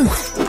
Oof.